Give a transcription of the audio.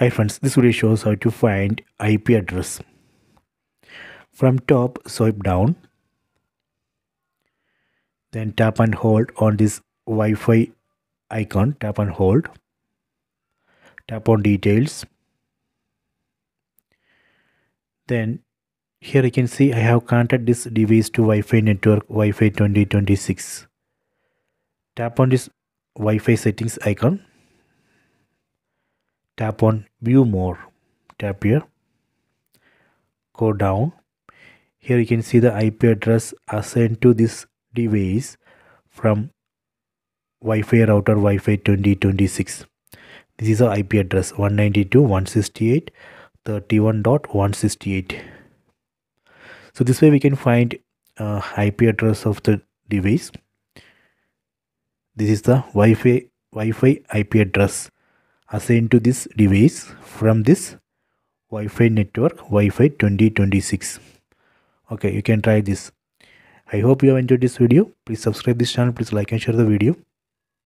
Hi friends, this video shows how to find IP address. From top, swipe down. Then tap and hold on this Wi-Fi icon. Tap and hold. Tap on details. Then here you can see I have connected this device to Wi-Fi network Wi-Fi 2026. Tap on this Wi-Fi settings icon tap on view more. Tap here. Go down. Here you can see the IP address assigned to this device from Wi-Fi router Wi-Fi 2026 this is the IP address 192.168.31.168 so this way we can find uh, IP address of the device. This is the Wi-Fi Wi-Fi IP address assigned to this device from this Wi-Fi network Wi-Fi 2026 okay you can try this. I hope you have enjoyed this video. Please subscribe this channel. Please like and share the video